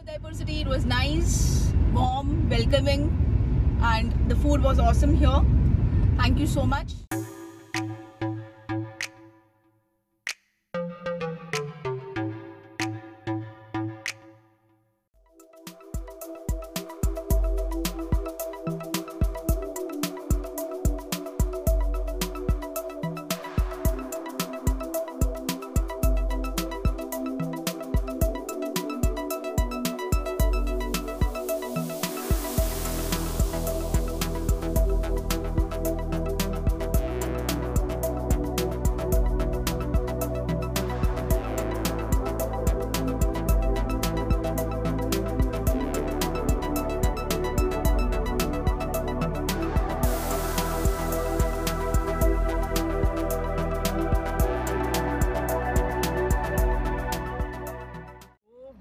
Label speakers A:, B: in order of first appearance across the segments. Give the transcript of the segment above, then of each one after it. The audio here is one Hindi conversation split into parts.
A: Udaipur city. It was nice, warm, welcoming, and the food was awesome here. Thank you so much.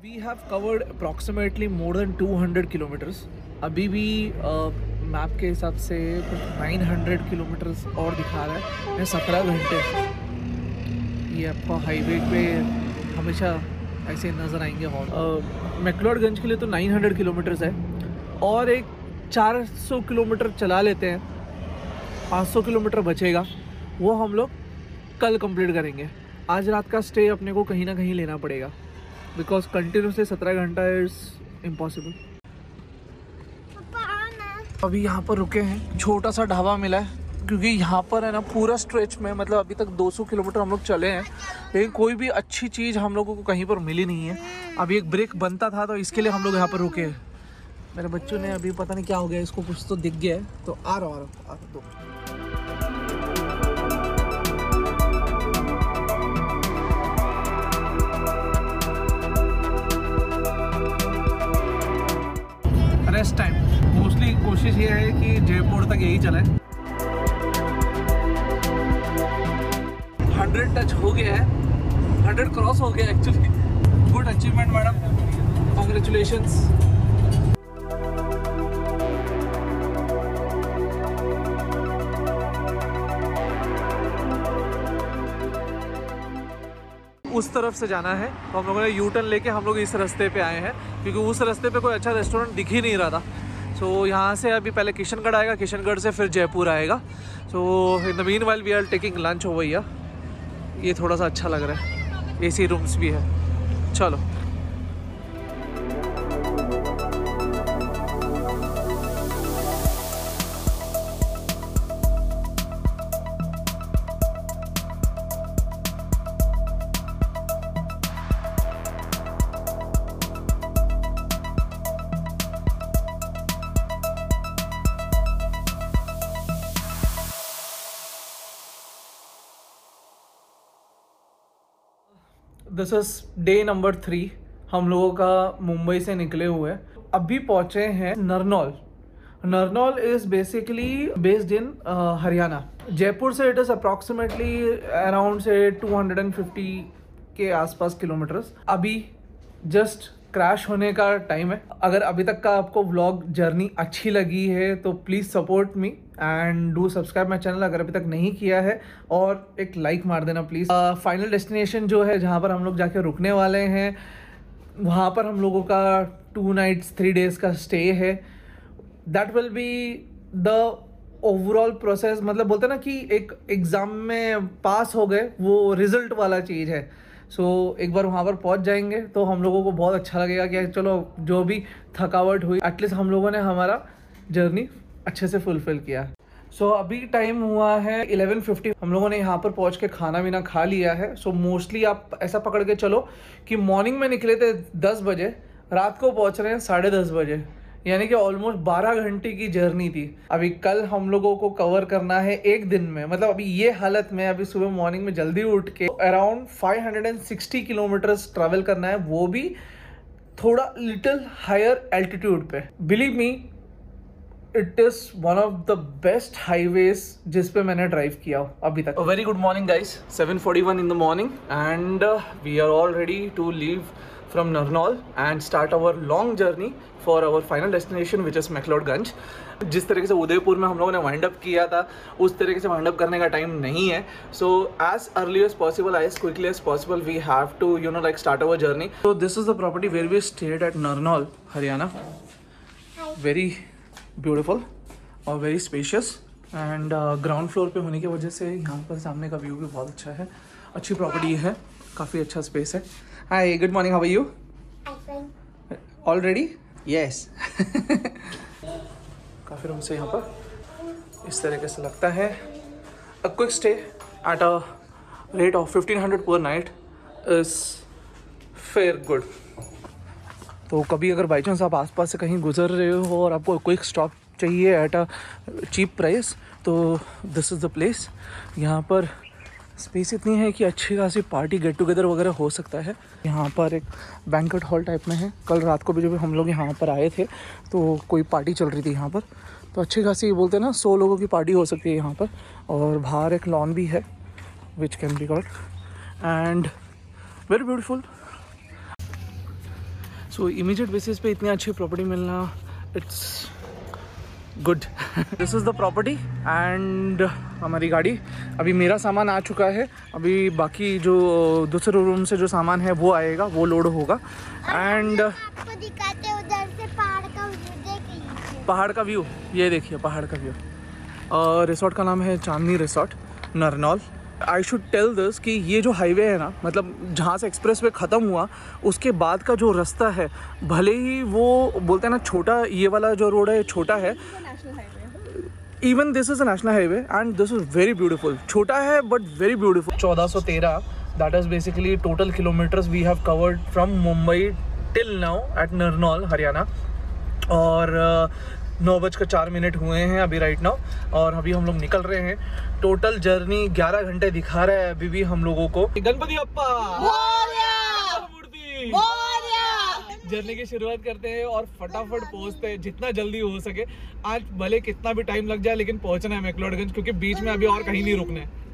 B: We have covered approximately more than 200 kilometres अभी भी मैप के हिसाब से कुछ 900 किलोमीटर्स और दिखा रहा है। सत्रह घंटे ये आपको हाईवे पे हमेशा ऐसे नज़र आएँगे हॉर्न मैकलोडगंज के लिए तो 900 किलोमीटर्स है। और एक 400 किलोमीटर चला लेते हैं। 500 किलोमीटर बचेगा। वो हम लोग कल कंप्लीट करेंगे। आज रात का स्टे अपने को कहीं ना कहीं लेना पड़ेगा। बिकॉज़ कंटिन्यूसली सत्रह घंटा इज़ इम्पॉसिबल अभी यहाँ पर रुके हैं। छोटा सा ढाबा मिला है क्योंकि यहाँ पर है ना पूरा स्ट्रेच में मतलब अभी तक 200 किलोमीटर हम लोग चले हैं लेकिन कोई भी अच्छी चीज़ हम लोगों को कहीं पर मिली नहीं है। अभी एक ब्रेक बनता था तो इसके लिए हम लोग यहाँ पर रुके हैं। मेरे बच्चों ने अभी पता नहीं क्या हो गया इसको कुछ तो दिख गया है। तो आ रहा आ रहा आ रहा दो। रेस्ट टाइम मोस्टली कोशिश ये है कि जयपुर तक यही चले। हंड्रेड टच हो गया है। हंड्रेड क्रॉस हो गया actually good achievement madam congratulations उस तरफ़ से जाना है। तो हम लोगों ने यू टर्न लेके हम लोग इस रास्ते पे आए हैं क्योंकि उस रास्ते पे कोई अच्छा रेस्टोरेंट दिख ही नहीं रहा था। सो so, यहाँ से अभी पहले किशनगढ़ आएगा किशनगढ़ से फिर जयपुर आएगा। So in the meanwhile we are taking lunch हो भैया ये थोड़ा सा अच्छा लग रहा है। एसी रूम्स भी है। चलो। This is day number three. हम लोगों का मुंबई से निकले हुए। अभी पहुँचे हैं Narnaul. Narnaul is basically based in Haryana Jaipur से इट इज़ अप्रॉक्सीमेटली अराउंड से 250 के आसपास किलोमीटर्स अभी जस्ट क्रैश होने का टाइम है। अगर अभी तक का आपको व्लॉग जर्नी अच्छी लगी है तो please support me and do subscribe my channel अगर अभी तक नहीं किया है, और एक लाइक मार देना प्लीज़ फाइनल डेस्टिनेशन जो है, जहाँ पर हम लोग जाके रुकने वाले हैं, वहाँ पर हम लोगों का टू नाइट्स थ्री डेज़ का स्टे है। That will be the overall process मतलब बोलते ना कि एक एग्ज़ाम में पास हो गए, वो रिज़ल्ट वाला चीज़ है। सो so, एक बार वहाँ पर पहुँच जाएँगे तो हम लोगों को बहुत अच्छा लगेगा कि चलो जो भी थकावट हुई एटलीस्ट हम लोगों ने हमारा जर्नी अच्छे से फुलफिल किया। सो so, अभी टाइम हुआ है 11:50 हम लोगों ने यहाँ पर पहुँच के खाना वाना खा लिया है। सो so, मोस्टली आप ऐसा पकड़ के चलो कि मॉर्निंग में निकले थे 10 बजे रात को पहुँच रहे हैं साढ़े दस बजे। यानी कि ऑलमोस्ट 12 घंटे की जर्नी थी। अभी कल हम लोगों को कवर करना है एक दिन में। मतलब अभी ये हालत में अभी सुबह मॉर्निंग में जल्दी उठ के अराउंड 560 किलोमीटर ट्रैवल करना है, वो भी थोड़ा लिटिल हायर एल्टीट्यूड पे। Believe me it is one of the best highways जिस पे मैंने ड्राइव किया अभी तक। Very good morning guys 7:41 in the morning and we are all ready to leave from Narnaul and start our long journey for our final destination, which is McLeodganj. जिस तरीके से उदयपुर में हम लोगों ने वाइंड अप किया था, उस तरीके से वाइंड अप करने का टाइम नहीं है। So as early as possible as quickly as possible we have to you know like start our journey so this is the property where we stayed at Narnaul Haryana very beautiful और very spacious and ground floor पे होने की वजह से यहाँ पर सामने का व्यू भी बहुत अच्छा है। अच्छी प्रॉपर्टी है, काफ़ी अच्छा स्पेस है। Hi good morning how are you already yes काफ़ी रूम से यहाँ पर इस तरीके से लगता है। A quick stay at a rate of fifteen hundred per night is fair good तो कभी अगर बाई चांस आप आसपास से कहीं गुजर रहे हो और आपको क्विक स्टॉप चाहिए एट अ चीप प्राइस तो दिस इज़ द प्लेस यहाँ पर स्पेस इतनी है कि अच्छी खासी पार्टी गेट टुगेदर वगैरह हो सकता है। यहाँ पर एक बैंकट हॉल टाइप में है। कल रात को भी जब हम लोग यहाँ पर आए थे तो कोई पार्टी चल रही थी यहाँ पर। तो अच्छी खासी बोलते हैं ना, सौ लोगों की पार्टी हो सकती है यहाँ पर। और बाहर एक लॉन भी है which can be got and very beautiful so immediate basis पे इतनी अच्छी प्रॉपर्टी मिलना it's good this is the property and हमारी गाड़ी। अभी मेरा सामान आ चुका है। अभी बाकी जो दूसरे रूम से जो सामान है वो आएगा वो लोड होगा। एंड
C: पहाड़ का व्यू
B: पहाड़ का व्यू ये देखिए पहाड़ का व्यू और रिसोर्ट का नाम है Chandni resort Narnaul. I should tell this कि ये जो हाईवे है ना मतलब जहाँ से एक्सप्रेस वे ख़त्म हुआ उसके बाद का जो रास्ता है भले ही वो बोलते हैं ना छोटा ये वाला जो रोड है छोटा है even this is a national highway and this is very beautiful छोटा है बट वेरी ब्यूटीफुल चौदह सौ तेरह that is basically total kilometres we have covered from Mumbai till now at Narnaul Haryana और uh, नौ बज कर चार मिनट हुए हैं अभी राइट नाउ और अभी हम लोग निकल रहे हैं। टोटल जर्नी ग्यारह घंटे दिखा रहा है अभी भी हम लोगों को। गणपति अप्पा! मूर्ति! जर्नी की शुरुआत करते हैं और फटाफट पहुँचते हैं, जितना जल्दी हो सके। आज भले कितना भी टाइम लग जाए, लेकिन पहुँचना है मैकलोडगंज, क्योंकि बीच में अभी और कहीं नहीं रुकना है।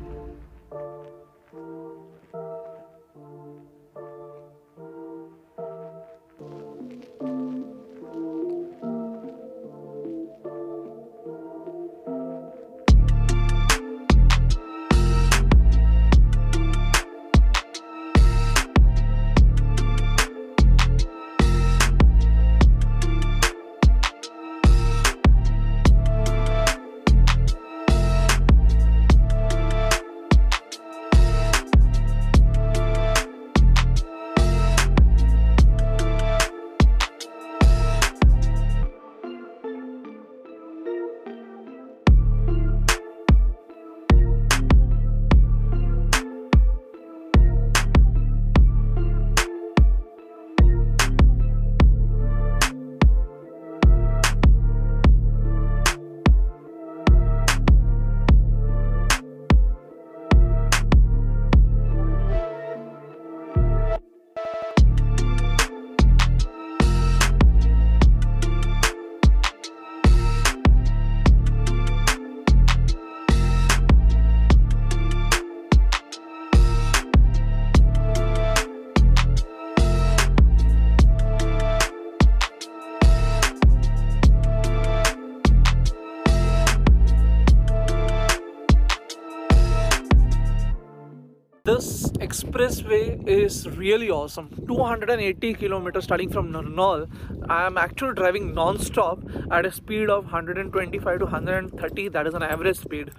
B: Expressway is really awesome. 280 kilometers starting from Narnaul. I am actually driving non-stop at a speed of 125 to 130. That is an average speed.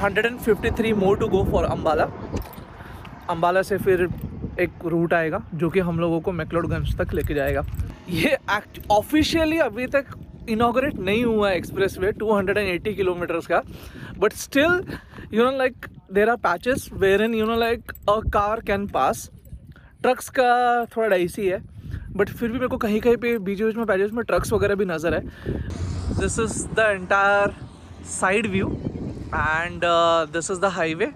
B: 153 more to go for Ambala. Ambala से फिर एक रूट आएगा जो कि हम लोगों को मैकलोडगंज तक लेके जाएगा ये एक्ट ऑफिशियली अभी तक इनाग्रेट नहीं हुआ है एक्सप्रेस वे 280 किलोमीटर्स का but still you know like there are patches where in you know like a car can pass trucks का थोड़ा डाइसी है बट फिर भी मेरे को कहीं कहीं पे बीच बीच में पैचेस में ट्रक्स वगैरह भी नज़र है। This is the entire side view and this is the highway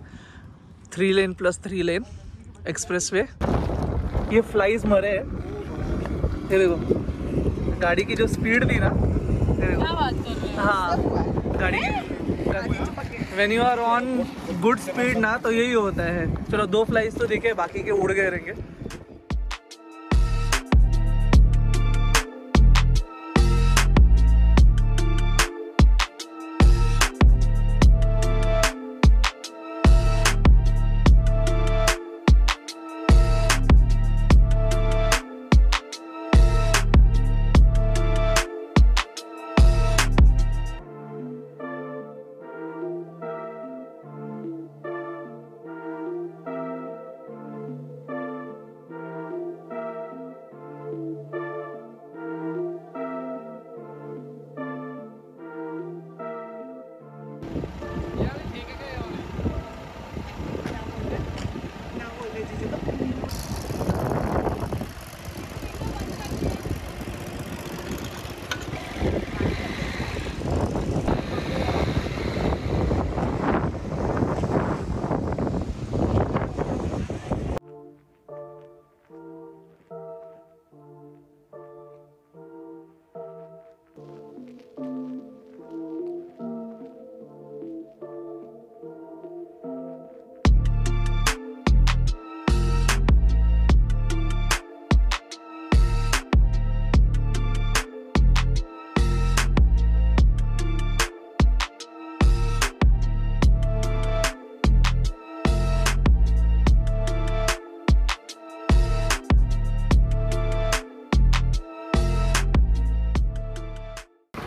B: three lane plus three lane expressway ये फ्लाइज मरे हैं। ये देखो गाड़ी की जो स्पीड थी ना
A: हैं?
B: गाड़ी की। When you are on good speed ना तो यही होता है। चलो दो फ्लाइज तो देखे, बाकी के उड़ गए रहेंगे।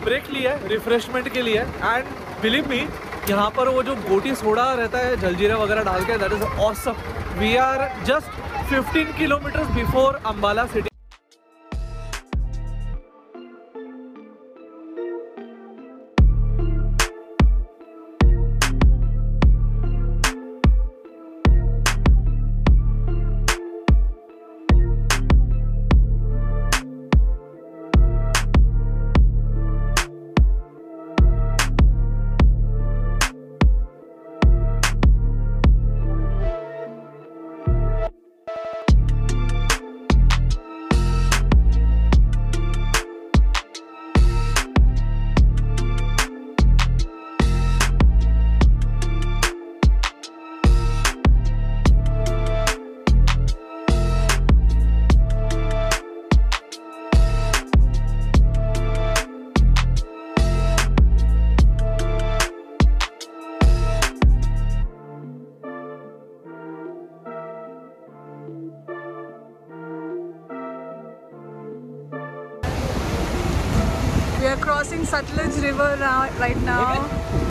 B: ब्रेक लिया है रिफ्रेशमेंट के लिए। एंड बिलीव मी यहाँ पर वो जो गोटी सोडा रहता है, जलजीरा वगैरह डाल के that is awesome we are just 15 kilometre before Ambala city
A: Satluj River right now.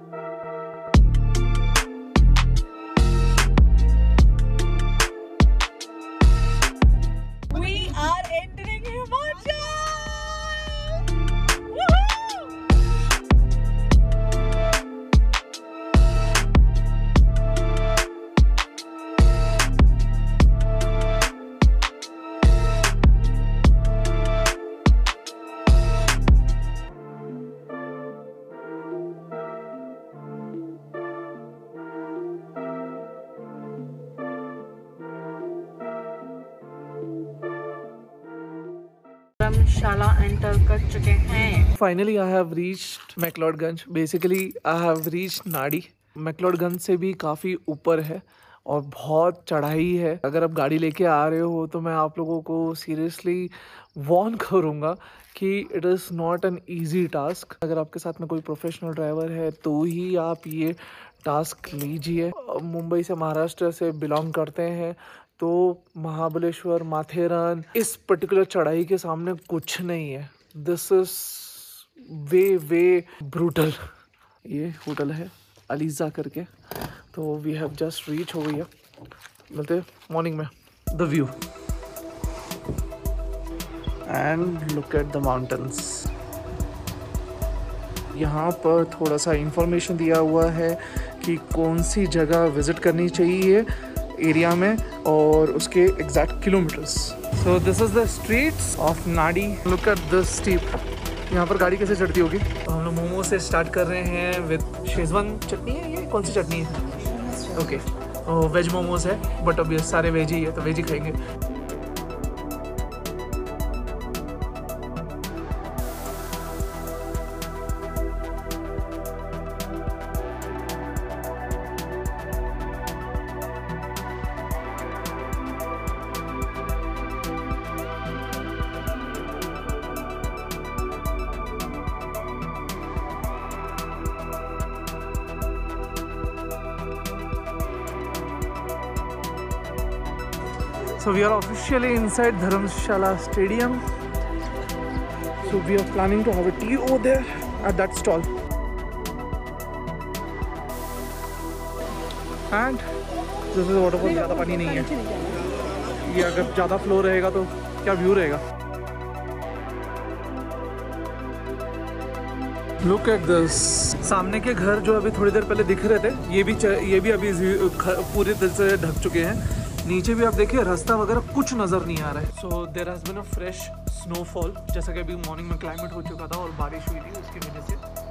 A: Dharamshala enter कर चुके हैं।
B: Finally I have reached McLeodganj basically I have reached Naddi McLeodganj से भी काफ़ी ऊपर है और बहुत चढ़ाई है। अगर आप गाड़ी लेके आ रहे हो तो मैं आप लोगों को सीरियसली वॉर्न करूँगा कि it is not an easy task अगर आपके साथ में कोई प्रोफेशनल ड्राइवर है तो ही आप ये टास्क लीजिए। मुंबई से महाराष्ट्र से बिलोंग करते हैं। तो महाबलेश्वर, माथेरन, इस पर्टिकुलर चढ़ाई के सामने कुछ नहीं है। This is way way brutal ये होटल है अलीजा करके। तो वी हैव जस्ट रीच हो गई है मिलते मॉर्निंग में। The view and look at the mountains यहाँ पर थोड़ा सा इंफॉर्मेशन दिया हुआ है कि कौन सी जगह विज़िट करनी चाहिए। एरिया में और उसके exact kilometres so this is the streets of Naddi look at this steep यहाँ पर गाड़ी कैसे चढ़ती होगी? तो हम लोग मोमो से स्टार्ट कर रहे हैं विद शेजवान चटनी है ये? कौन सी चटनी है? Okay okay. वेज मोमोज है बट अब ये सारे वेज ही है तो वेज ही खाएँगे. So we are officially inside Dharamshala Stadium. So we are planning to have a tea over there at that stall. And this is waterfall ज़्यादा पानी नहीं है ये अगर ज़्यादा फ्लो रहेगा तो क्या व्यू रहेगा लुक एट दिस सामने के घर जो अभी थोड़ी देर पहले दिख रहे थे ये भी ये भी अभी पूरी तरह से ढक चुके हैं नीचे भी आप देखिए, रास्ता वगैरह कुछ नज़र नहीं आ रहा है। So there has been a fresh snowfall जैसा कि अभी मॉर्निंग में क्लाइमेट हो चुका था और बारिश हुई थी, उसकी वजह से।